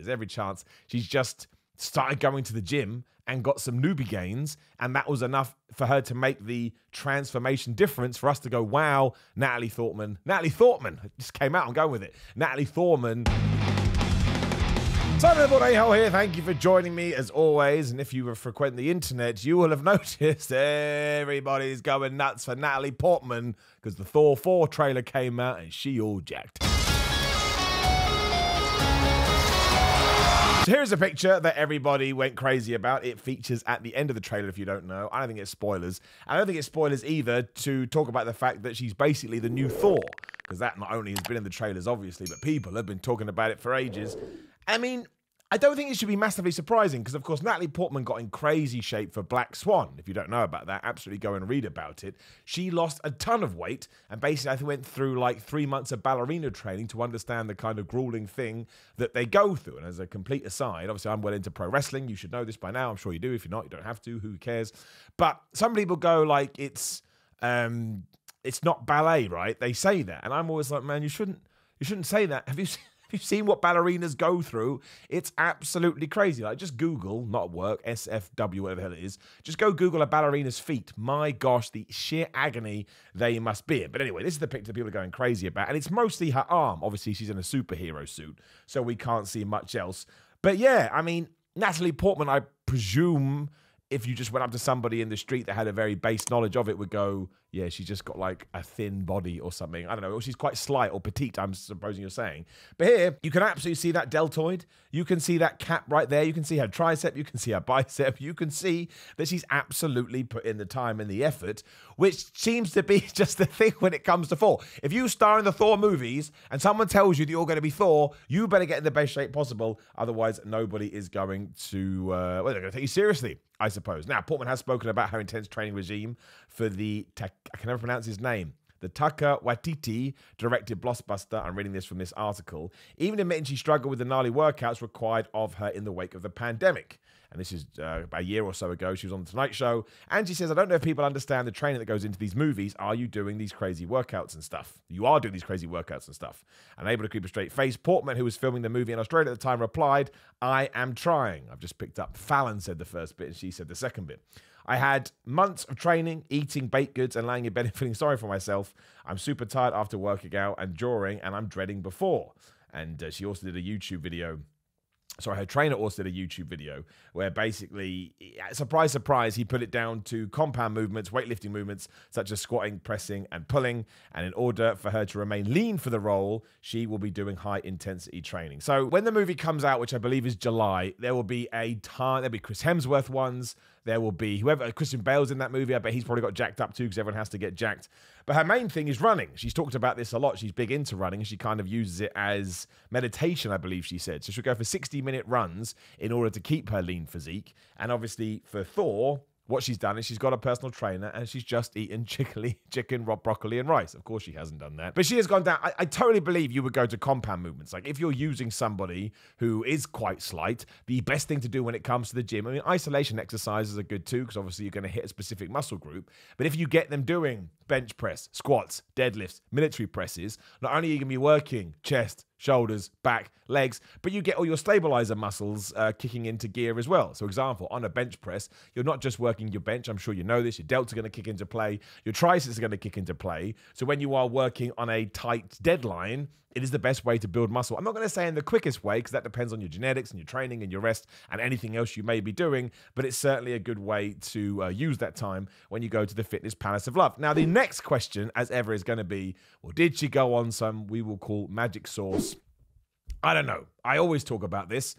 There's every chance she's just started going to the gym and got some newbie gains, and that was enough for her to make the transformation difference for us to go, wow, Natalie Thorman. Natalie Thorman just came out. I'm going with it. Natalie Thorman. Simon the A-Hole here. Thank you for joining me as always. And if you frequent the internet, you will have noticed everybody's going nuts for Natalie Portman because the Thor 4 trailer came out and she all jacked. Here's a picture that everybody went crazy about. It features at the end of the trailer, if you don't know. I don't think it's spoilers. I don't think it's spoilers either to talk about the fact that she's basically the new Thor. Because that not only has been in the trailers, obviously, but people have been talking about it for ages. I mean, I don't think it should be massively surprising because, of course, Natalie Portman got in crazy shape for Black Swan. If you don't know about that, absolutely go and read about it. She lost a ton of weight and basically, I think, went through like three months of ballerina training to understand the kind of grueling thing that they go through. And as a complete aside, obviously, I'm well into pro wrestling. You should know this by now. I'm sure you do. If you're not, you don't have to. Who cares? But some people go like it's um, it's not ballet, right? They say that, and I'm always like, man, you shouldn't you shouldn't say that. Have you seen? You've seen what ballerinas go through, it's absolutely crazy. Like, just Google, not work, SFW, whatever the hell it is. Just go Google a ballerina's feet. My gosh, the sheer agony they must be in. But anyway, this is the picture people are going crazy about. And it's mostly her arm. Obviously, she's in a superhero suit, so we can't see much else. But yeah, I mean, Natalie Portman, I presume if you just went up to somebody in the street that had a very base knowledge of it, would go, yeah, she's just got like a thin body or something. I don't know. Or she's quite slight or petite, I'm supposing you're saying. But here, you can absolutely see that deltoid. You can see that cap right there. You can see her tricep. You can see her bicep. You can see that she's absolutely put in the time and the effort, which seems to be just the thing when it comes to Thor. If you star in the Thor movies and someone tells you that you're going to be Thor, you better get in the best shape possible. Otherwise, nobody is going to, uh, well, they're going to take you seriously. I suppose. Now, Portman has spoken about her intense training regime for the I can never pronounce his name. The Taika Waititi directed blockbuster. I'm reading this from this article. Even admitting she struggled with the gnarly workouts required of her in the wake of the pandemic. And this is uh, about a year or so ago. She was on the Tonight Show. And she says, I don't know if people understand the training that goes into these movies. Are you doing these crazy workouts and stuff? You are doing these crazy workouts and stuff. And able to keep a straight face, Portman, who was filming the movie in Australia at the time, replied, I am trying. I've just picked up. Fallon said the first bit, and she said the second bit. I had months of training, eating baked goods, and laying in bed feeling sorry for myself. I'm super tired after working out and drawing, and I'm dreading before. And uh, she also did a YouTube video sorry, her trainer also did a YouTube video where basically, eh, surprise, surprise, he put it down to compound movements, weightlifting movements such as squatting, pressing, and pulling. And in order for her to remain lean for the role, she will be doing high intensity training. So when the movie comes out, which I believe is July, there will be a ton, there'll be Chris Hemsworth ones. There will be whoever Christian Bale's in that movie. I bet he's probably got jacked up too because everyone has to get jacked. But her main thing is running. She's talked about this a lot. She's big into running. She kind of uses it as meditation, I believe she said. So she'll go for 60 minute runs in order to keep her lean physique. And obviously for Thor, what she's done is she's got a personal trainer and she's just eaten chicken, chicken, broccoli, and rice. Of course, she hasn't done that. But she has gone down. I, I, totally believe you would go to compound movements. Like if you're using somebody who is quite slight, the best thing to do when it comes to the gym, I mean, isolation exercises are good too, because obviously you're going to hit a specific muscle group. But if you get them doing bench press, squats, deadlifts, military presses, not only are you going to be working chest, shoulders, back, legs, but you get all your stabilizer muscles uh, kicking into gear as well. So, example, on a bench press, you're not just working your bench. I'm sure you know this. Your delts are going to kick into play. Your triceps are going to kick into play. So, when you are working on a tight deadline, it is the best way to build muscle. I'm not going to say in the quickest way because that depends on your genetics and your training and your rest and anything else you may be doing, but it's certainly a good way to uh, use that time when you go to the Fitness Palace of Love. Now, the next question, as ever, is going to be well, did she go on some we will call magic sauce? I don't know. I always talk about this.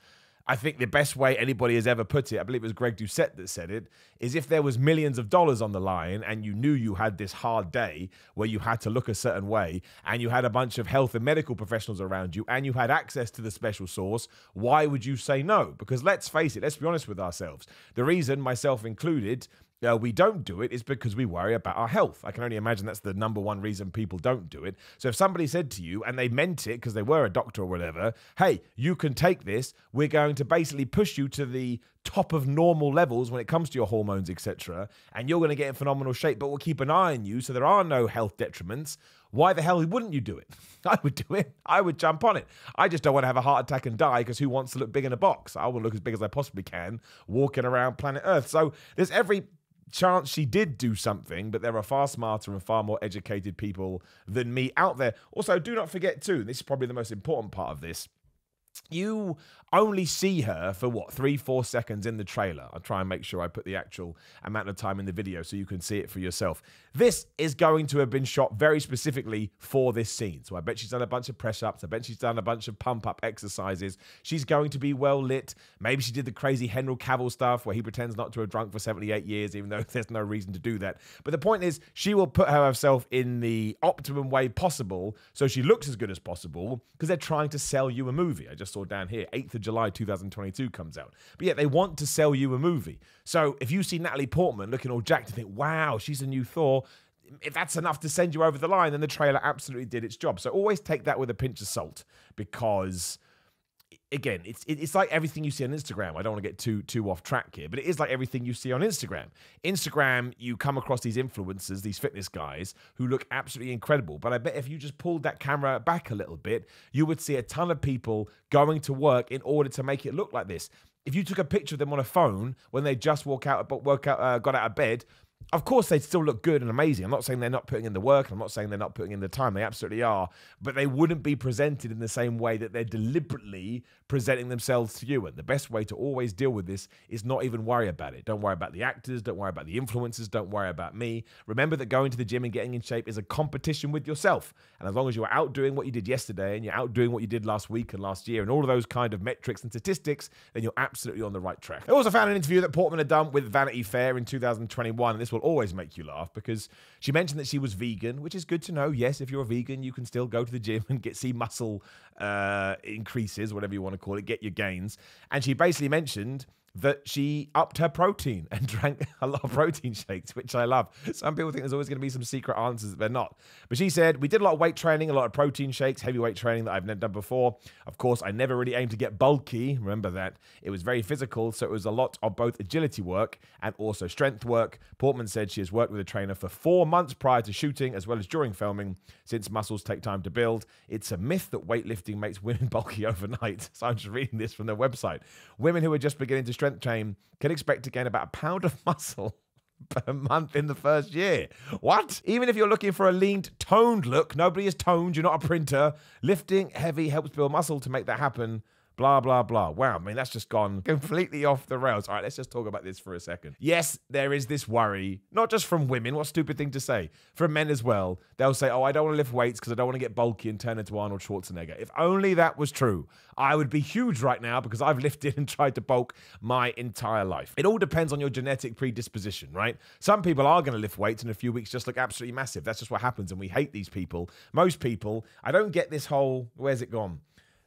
I think the best way anybody has ever put it, I believe it was Greg Doucette that said it, is if there was millions of dollars on the line and you knew you had this hard day where you had to look a certain way and you had a bunch of health and medical professionals around you and you had access to the special sauce, why would you say no? Because let's face it, let's be honest with ourselves. The reason, myself included, uh, we don't do it is because we worry about our health. I can only imagine that's the number one reason people don't do it. So if somebody said to you, and they meant it because they were a doctor or whatever, hey, you can take this, we're going to basically push you to the top of normal levels when it comes to your hormones, etc., and you're going to get in phenomenal shape, but we'll keep an eye on you so there are no health detriments. Why the hell wouldn't you do it? I would do it. I would jump on it. I just don't want to have a heart attack and die because who wants to look big in a box? I will look as big as I possibly can walking around planet Earth. So there's every chance she did do something, but there are far smarter and far more educated people than me out there. Also, do not forget, too, this is probably the most important part of this you only see her for what three four seconds in the trailer? I'll try and make sure i put the actual amount of time in the video so you can see it for yourself. This is going to have been shot very specifically for this scene. So i bet she's done a bunch of press ups i bet she's done a bunch of pump up exercises. She's going to be well lit. Maybe she did the crazy henry cavill stuff where he pretends not to have drunk for 78 years even though there's no reason to do that. But the point is she will put herself in the optimum way possible so she looks as good as possible because they're trying to sell you a movie. I just saw down here 8th of July 2022 comes out. But yet they want to sell you a movie. So if you see Natalie Portman looking all jacked and think, wow, she's a new Thor, if that's enough to send you over the line, then the trailer absolutely did its job. So always take that with a pinch of salt because again, it's it's like everything you see on Instagram. I don't want to get too too off track here, but it is like everything you see on Instagram. Instagram, you come across these influencers, these fitness guys who look absolutely incredible. But I bet if you just pulled that camera back a little bit, you would see a ton of people going to work in order to make it look like this. If you took a picture of them on a phone when they just walk out, work out, uh, got out of bed, of course, they still look good and amazing. I'm not saying they're not putting in the work. I'm not saying they're not putting in the time. They absolutely are. But they wouldn't be presented in the same way that they're deliberately presenting themselves to you. And the best way to always deal with this is not even worry about it. Don't worry about the actors. Don't worry about the influencers. Don't worry about me. Remember that going to the gym and getting in shape is a competition with yourself. And as long as you're out doing what you did yesterday and you're out doing what you did last week and last year and all of those kind of metrics and statistics, then you're absolutely on the right track. I also found an interview that Portman had done with Vanity Fair in 2021. And this will always make you laugh because she mentioned that she was vegan, which is good to know. Yes, if you're a vegan, you can still go to the gym and get see muscle uh, increases, whatever you want to call it, get your gains. And she basically mentioned that she upped her protein and drank a lot of protein shakes, which I love. Some people think there's always going to be some secret answers that they're not. But she said, We did a lot of weight training, a lot of protein shakes, heavyweight training that I've never done before. Of course, I never really aimed to get bulky. Remember that. It was very physical, so it was a lot of both agility work and also strength work. Portman said she has worked with a trainer for four months prior to shooting, as well as during filming, since muscles take time to build. It's a myth that weightlifting makes women bulky overnight. So I'm just reading this from their website. Women who are just beginning to strength train can expect to gain about a pound of muscle per month in the first year. What? Even if you're looking for a lean, toned look, nobody is toned, you're not a printer. Lifting heavy helps build muscle to make that happen blah, blah, blah. Wow, I mean, that's just gone completely off the rails. All right, let's just talk about this for a second. Yes, there is this worry, not just from women, what stupid thing to say, from men as well. They'll say, oh, I don't want to lift weights because I don't want to get bulky and turn into Arnold Schwarzenegger. If only that was true, I would be huge right now because I've lifted and tried to bulk my entire life. It all depends on your genetic predisposition, right? Some people are going to lift weights in a few weeks just look absolutely massive. That's just what happens, and we hate these people. Most people, I don't get this whole, where's it gone?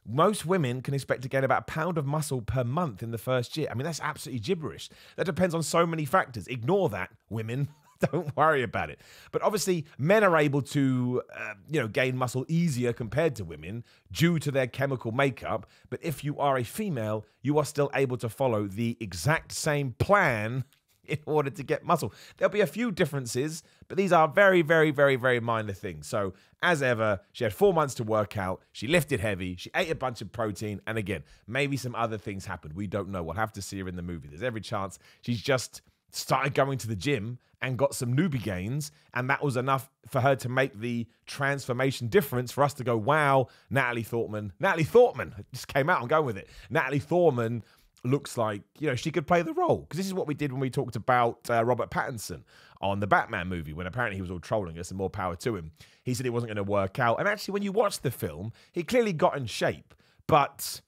Most women can expect to gain about a pound of muscle per month in the first year. I mean, that's absolutely gibberish. That depends on so many factors. Ignore that, women. Don't worry about it. But obviously, men are able to, uh, you know, gain muscle easier compared to women due to their chemical makeup. But if you are a female, you are still able to follow the exact same plan in order to get muscle. There'll be a few differences, but these are very, very, very, very minor things. So, as ever, she had four months to work out. She lifted heavy. She ate a bunch of protein. And again, maybe some other things happened. We don't know. We'll have to see her in the movie. There's every chance she's just started going to the gym and got some newbie gains. And that was enough for her to make the transformation difference for us to go, wow, Natalie Thortman. Natalie Thortman just came out. I'm going with it. Natalie Thorman looks like you know she could play the role because this is what we did when we talked about uh, Robert Pattinson on the Batman movie when apparently he was all trolling us and more power to him. He said it wasn't going to work out, and actually when you watch the film, he clearly got in shape, but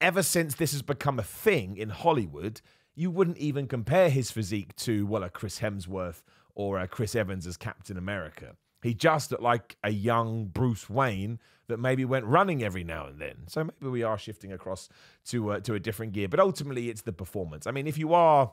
ever since this has become a thing in Hollywood, you wouldn't even compare his physique to well a Chris Hemsworth or a Chris Evans as Captain America. He just looked like a young Bruce Wayne that maybe went running every now and then. So maybe we are shifting across to uh, to a different gear. But ultimately, it's the performance. I mean, if you are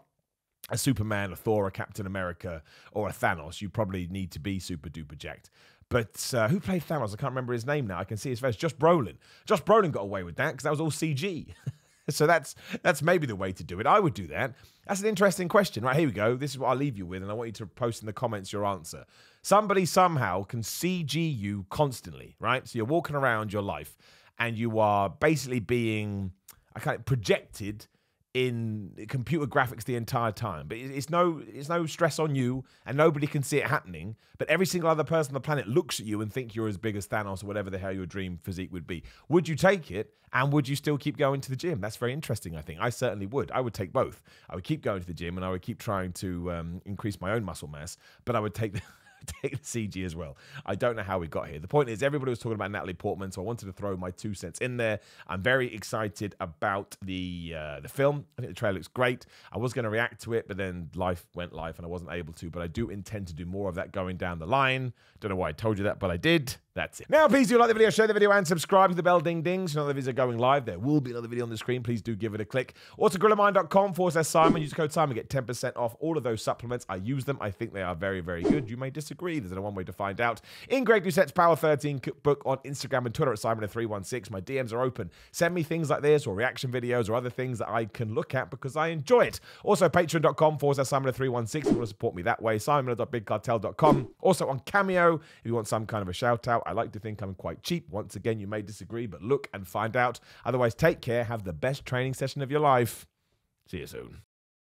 a Superman, a Thor, a Captain America, or a Thanos, you probably need to be super duper jacked. But uh, who played Thanos? I can't remember his name now. I can see his face. Josh Brolin. Josh Brolin got away with that because that was all CG. so that's that's maybe the way to do it. I would do that. That's an interesting question. Right, here we go. This is what I'll leave you with, and I want you to post in the comments your answer. Somebody somehow can CG you constantly, right? So you're walking around your life and you are basically being I of projected in computer graphics the entire time. But it's no it's no stress on you, and nobody can see it happening. But every single other person on the planet looks at you and think you're as big as Thanos or whatever the hell your dream physique would be. Would you take it? And would you still keep going to the gym? That's very interesting. I think I certainly would. I would take both. I would keep going to the gym, and I would keep trying to um, increase my own muscle mass. But I would take the take the CG as well. I don't know how we got here. The point is, everybody was talking about Natalie Portman, so I wanted to throw my two cents in there. I'm very excited about the uh, the film. I think the trailer looks great. I was going to react to it, but then life went life, and I wasn't able to. But I do intend to do more of that going down the line. Don't know why I told you that, but I did. That's it. Now, please do like the video, share the video, and subscribe to the bell ding dings. You know the videos are going live. There will be another video on the screen. Please do give it a click. Also, gorillamind.com forward slash Simon. Use code Simon, get 10% off all of those supplements. I use them. I think they are very, very good. You may disagree. There's only one way to find out. In Greg Doucette's Power 13 book on Instagram and Twitter at Simon316. My DMs are open. Send me things like this or reaction videos or other things that I can look at because I enjoy it. Also, patreon.com forward slash Simon316 if you want to support me that way. Simon.bigcartel.com. Also on Cameo if you want some kind of a shout out. I like to think I'm quite cheap. Once again, you may disagree, but look and find out. Otherwise, take care. Have the best training session of your life. See you soon.